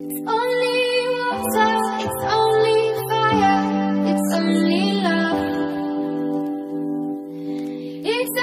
It's only water, it's only fire, it's only love. It's